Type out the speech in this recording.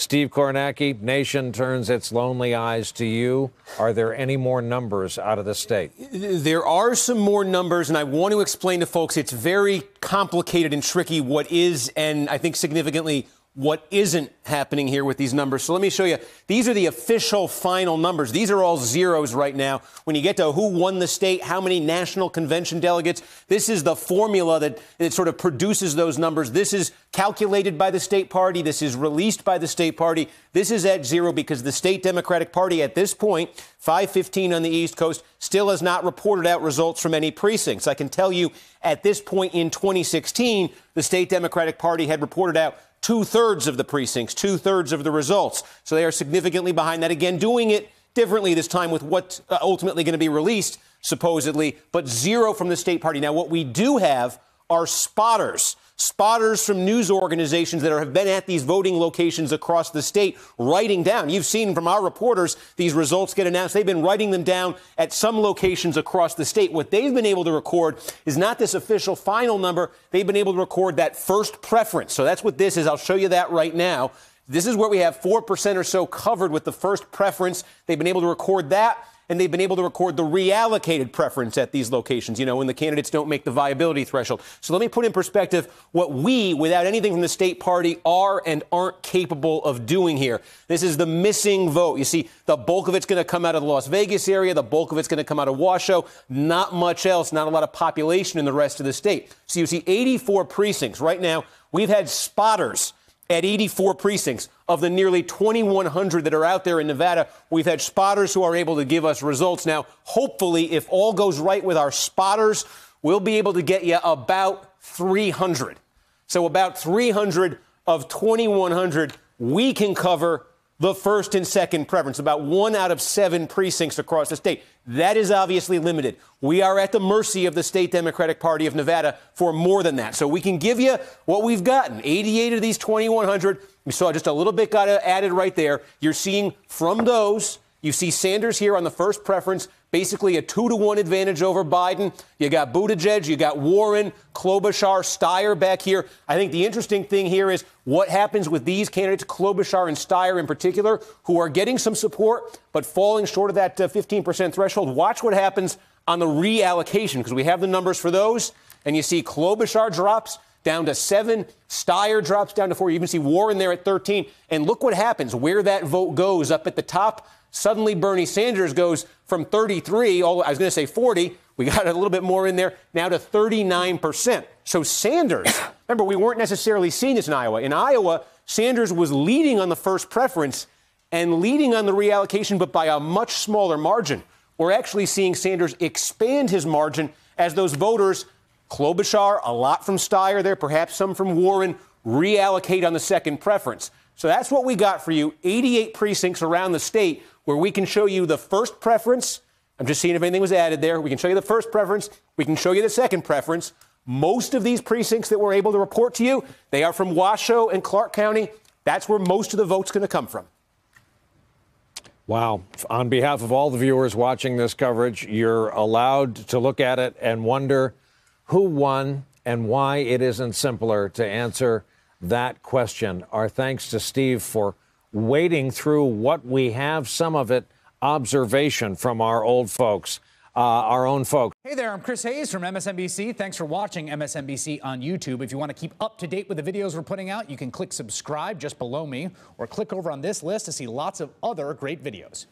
Steve Kornacki, Nation turns its lonely eyes to you. Are there any more numbers out of the state? There are some more numbers, and I want to explain to folks it's very complicated and tricky what is, and I think significantly what isn't happening here with these numbers. So let me show you. These are the official final numbers. These are all zeros right now. When you get to who won the state, how many national convention delegates, this is the formula that, that sort of produces those numbers. This is calculated by the state party. This is released by the state party. This is at zero because the state Democratic Party at this point, 515 on the East Coast, still has not reported out results from any precincts. I can tell you at this point in 2016, the state Democratic Party had reported out two thirds of the precincts, two thirds of the results. So they are significantly behind that. Again, doing it differently this time with what's uh, ultimately going to be released, supposedly, but zero from the state party. Now, what we do have are spotters spotters from news organizations that are, have been at these voting locations across the state writing down. You've seen from our reporters these results get announced. They've been writing them down at some locations across the state. What they've been able to record is not this official final number. They've been able to record that first preference. So that's what this is. I'll show you that right now. This is where we have 4% or so covered with the first preference. They've been able to record that and they've been able to record the reallocated preference at these locations, you know, when the candidates don't make the viability threshold. So let me put in perspective what we, without anything from the state party, are and aren't capable of doing here. This is the missing vote. You see, the bulk of it's going to come out of the Las Vegas area, the bulk of it's going to come out of Washoe, not much else, not a lot of population in the rest of the state. So you see 84 precincts. Right now, we've had spotters at 84 precincts. Of the nearly 2,100 that are out there in Nevada, we've had spotters who are able to give us results. Now, hopefully, if all goes right with our spotters, we'll be able to get you about 300. So, about 300 of 2,100 we can cover the first and second preference, about one out of seven precincts across the state. That is obviously limited. We are at the mercy of the state Democratic Party of Nevada for more than that. So we can give you what we've gotten 88 of these 2,100. We saw just a little bit got added right there. You're seeing from those, you see Sanders here on the first preference basically a two to one advantage over Biden. You got Buttigieg, you got Warren, Klobuchar, Steyer back here. I think the interesting thing here is what happens with these candidates, Klobuchar and Steyer in particular, who are getting some support but falling short of that uh, 15% threshold. Watch what happens on the reallocation because we have the numbers for those. And you see Klobuchar drops down to seven. Steyer drops down to four. You even see Warren there at 13. And look what happens where that vote goes up at the top. Suddenly, Bernie Sanders goes from 33, I was going to say 40, we got a little bit more in there, now to 39%. So Sanders, remember, we weren't necessarily seeing this in Iowa. In Iowa, Sanders was leading on the first preference and leading on the reallocation, but by a much smaller margin. We're actually seeing Sanders expand his margin as those voters, Klobuchar, a lot from Steyer there, perhaps some from Warren, reallocate on the second preference. So that's what we got for you 88 precincts around the state where we can show you the first preference. I'm just seeing if anything was added there. We can show you the first preference. We can show you the second preference. Most of these precincts that we're able to report to you, they are from Washoe and Clark County. That's where most of the vote's going to come from. Wow. On behalf of all the viewers watching this coverage, you're allowed to look at it and wonder who won and why it isn't simpler to answer that question. Our thanks to Steve for wading through what we have, some of it observation from our old folks. Uh, our own folks. Hey there, I'm Chris Hayes from MSNBC. Thanks for watching MSNBC on YouTube. If you want to keep up to date with the videos we're putting out, you can click subscribe just below me or click over on this list to see lots of other great videos.